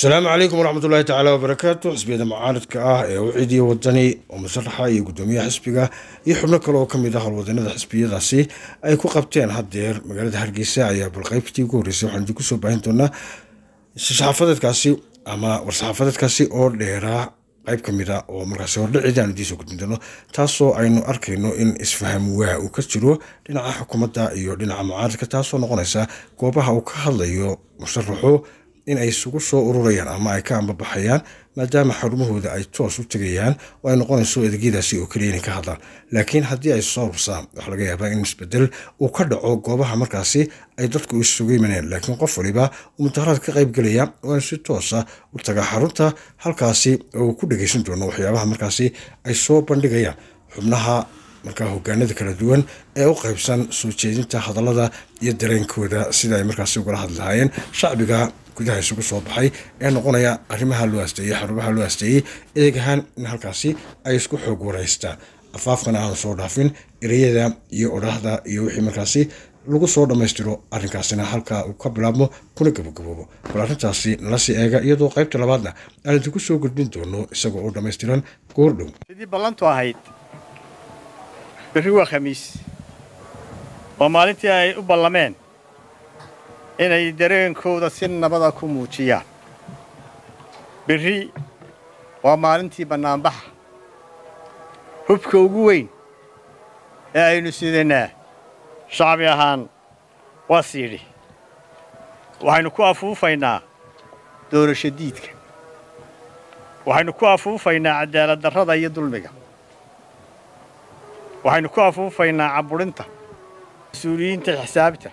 asalaamu calaykum waraxmat ullahi tacaala wabarakaatu xisbiyada mucaaridka ah ee u ciidiya wadani oo musaraxa iyo gudoomiyaha xisbiga iyo xubno kale oo ka mid ah howlwadanada xisbiyadaasi ay ku qabteen haddeer. Magaalada hargeysa ayaa balqeybtii ugu horreysay waxaan idinku soo baahin doonaa saxaafadeedkaasi ama war-saxaafadeedkaasi oo dheeraa qayb ka mid a oo markaasi hordhicida aan idiin soo gudbin doono taasoo aynu arkayno in isfaham waa uu ka jiro dhinaca xukuumadda iyo dhinaca mucaaridka taasoo noqonaysa goobaha uu ka hadlayo musharaxu in ay isugu soo ururayaan ama ay ka ambabaxayaan maadaama xarumahooda ay toos u tegayaan oo ay noqonayso adeegyadaasi oo keliya inay ka hadlaan. Laakiin haddii ay soo ursaan waxaa laga yaabaa in isbeddel uu ka dhaco goobaha markaasi ay dadku isugu imaneen laakiin qof waliba uu mudaharaad ka qayb gelaya oo in si toosa u taga xarunta halkaasi oo uu ku dhageysan doono waxyaabaha markaasi ay soo bandhigayaan. Xubnaha markaa hogaanada kala duwan ee u qaybsan soo jeedinta hadallada iyo dareenkooda sida ay markaasi ugala hadli lahaayeen shacbiga gudaha isugu soo baxay ee noqonaya arrimaha loo asteeyey xarumaha loo asteeyey eeg ahaan in halkaasi ay isku xoog waraystaan afaafkana aan soo dhaafin ereyada iyo odhaahda iyo wixii markaasi lagu soo dhammaystiro arrinkaasina halkaa uu ka bilaabmo kuna gabagaboobo. Bal arrintaasi nala sii eega iyadoo qaybta labaadna aan idinku soo gudbin doono isagoo oo dhammaystiran goordhow sidii ballantu ahayd berri waa khamiis. Waa maalintii ay u ballameen inay dareenkooda si nabada ku muujiyaan berri waa maalintii bannaanbaxa hubka ugu weyn ee aynu sidanaa shacbi ahaan waa siidhi waxaynu ku afuufaynaa doorasho diidka waxaynu ku afuufaynaa cadaalad darrada iyo dulmiga waxaynu ku afuufaynaa caburinta mas'uuliyiinta xisaabta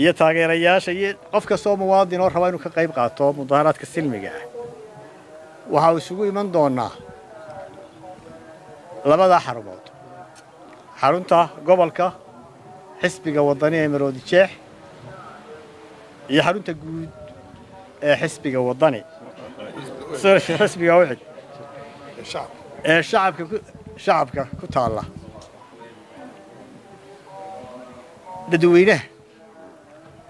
iyo taageerayaasha iyo qof kastoo muwaadin oo raba inuu ka qayb qaato mudaharaadka silmiga. Ah waxa uu isugu iman doonaa labada xarumood xarunta gobolka xisbiga waddani ee maroodi jeex iyo xarunta guud ee xisbiga waddani xisbiga wixid ee shacabka shacabka ku taalla. Dadweynaha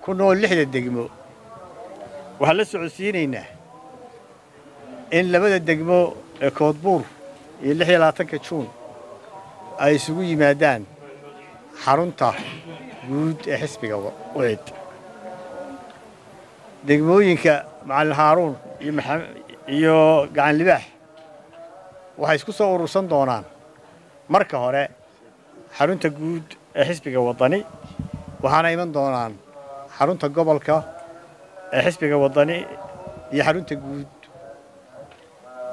ku nool lixda degmo. Waxaan la socodsiinaynaa in labada degmo ee koodbuur iyo lix labaatanka juun ay isugu yimaadaan xarunta guud ee xisbiga wicid degmooyinka macalin haaruun iyo gacan libaax waxay isku soo urursan doonaan marka hore xarunta guud ee xisbiga waddani waxaana iman doonaan xarunta gobolka ee xisbiga waddani iyo xarunta guud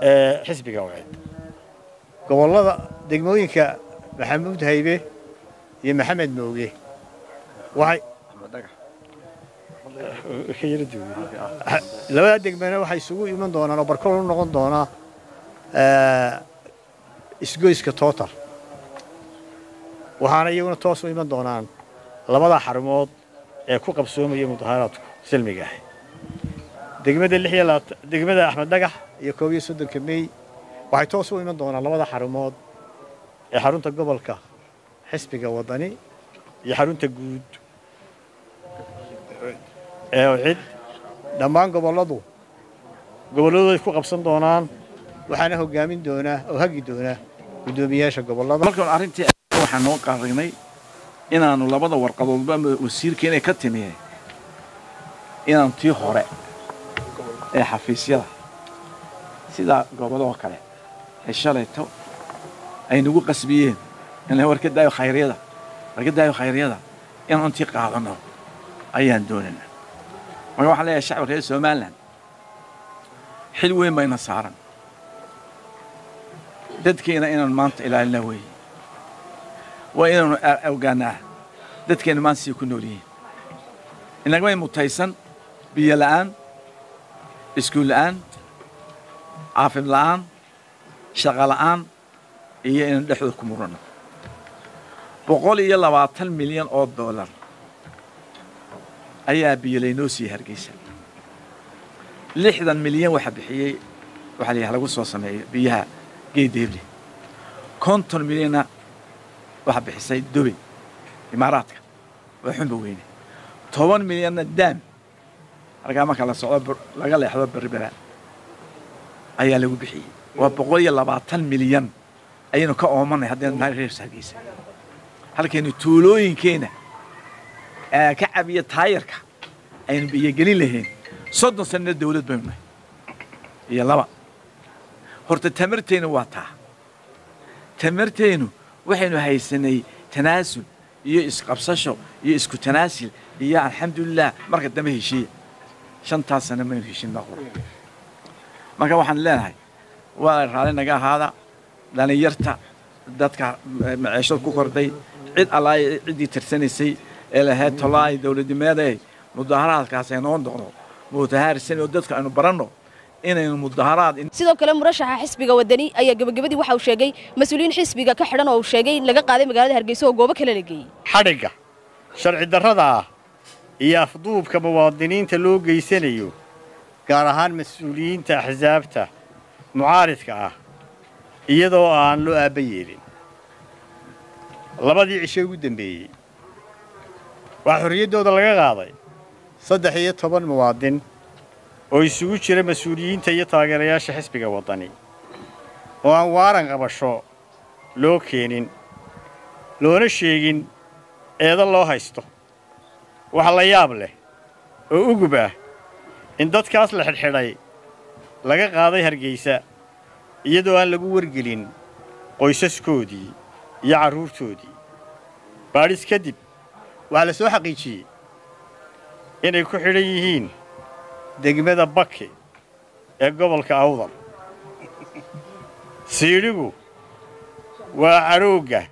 ee xisbiga wacid gobollada degmooyinka maxamuud haybe iyo maxamed mooge. Waxay labada degmana waxay isugu iman doonaan oo barkol u noqon doonaa isgoyska total. Waxaana iyaguna toos u iman doonaan labada xarumood ee ku qabsoomaya mudaharaadku silmiga ah degmada axmed dhagax iyo koob iyo soddonka mey waxay toos u iman doonaan labada xarumood ee xarunta gobolka xisbiga waddani iyo xarunta guud ee cid dhammaan gobolladu gobolladooday ku qabsan doonaan waxaana hogaamin doonaa oo hagi doonaa guddoomiyaasha gobollada inaannu labada warqadoodba wasiirka inay ka timiye inaanu tii hore ee xafiisyada. Sida gobolladoo kale ee shalayto ay nagu qasbiyeen. In warka daayo khayryada warka daayo khayryada inaanu tii qaadanno ayaan doonaynaa. Marka waxaan leeyahay shacbi reer somalilan xil weyn bayna saaran dadkeena inaanu maanta ilaalina weeye waa inaanu ogaanaa dadkeena maanta sii ku nool yihiin inagmay mutaysan biyo la'aan iskuul la'aan caafim la'aan shaqa la'aan iyo inaan dhexdooda ku muranno boqol iyo labaatan milyan oo dollar ayaa biyo laynoo siiyey hargeysa lixdan milyan waxa bixiyey waxaa layaha lagu soo sameeyo biyaha geedeeble konton milyanna waxaa bixisay dubay imaaraadka waa xunba weyne toban milyanna daam. Halkaa marka la socdo laga leexdo berbera ayaa lagu bixiyey. Waa boqol iyo labaatan milyan. Ayaynu ka oomanay haddaynu nahay reer hargeysa halkaynu tuulooyinkeena ka cabiya taayarka aynu biyogelin lahayn. Soddon sanna dawlad baynu nahay. Iyo laba. Horta tamartaynu waa taa. Tamartaynu waxaynu haysanay tanaasul iyo isqabsasho iyo isku tanaasil iyo alxamdulilah marka dambe heshiiya. Shantaas sana maynu heshin maqor marka waxaan leenahay waa raali naga ahaada dhalinyarta dadka maciishad ku korday cid allaa ciddii tirsanaysay ee lahayd tolaay dowladnimeeday mudaharaadkaas aynoo noqdo mutahaarisan oo dadka aynu baranno inaynu mudaharaad sidoo kale murashaxa xisbiga wadani ayaa gebagabadii waxa uu sheegay mas-uuliyiin xisbiga ka xidhan oo uu sheegay in laga qaaday magaalada hargeysa oo goobo kale la geeyey xadhigga sharci darrada ah iyo afduubka muwaadiniinta loo geysanayo gaar ahaan mas-uuliyiinta axsaabta mucaaridka ah iyadoo aan loo aabba yeelin labadii cisho ugu dambeeyey waxaa xorriyaddooda laga qaaday saddex iyo toban muwaadin oo isugu jira mas'uuliyiinta iyo taageerayaasha xisbiga waddani oo aan waaran qabasho loo keenin loona sheegin eedo loo haysto. Waxa la yaab leh oo ugub ah in dadkaas la xidhxidhay laga qaaday hargeysa iyadoo aan lagu wargelin qoysaskoodii iyo carruurtoodii baadhis kadib waxaa la soo xaqiijiyey inay ku xidhan yihiin degmada bake ee gobolka awdal. Siidhigu waa caroogga